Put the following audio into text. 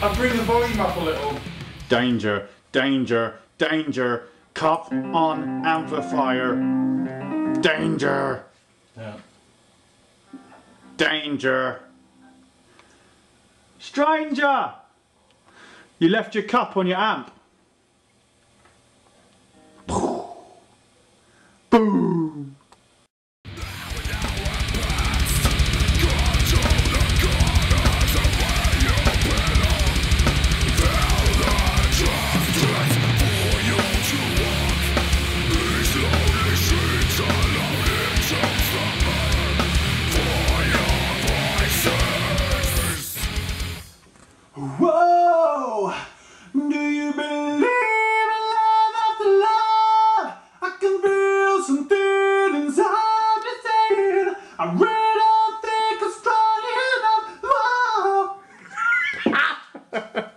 I'll bring the volume up a little. Danger, danger, danger. Cup on amplifier. Danger, Yeah. danger. Stranger! You left your cup on your amp. Boo! Whoa! Do you believe in love after love? I can feel something inside me saying I really don't think I'm strong enough. Whoa!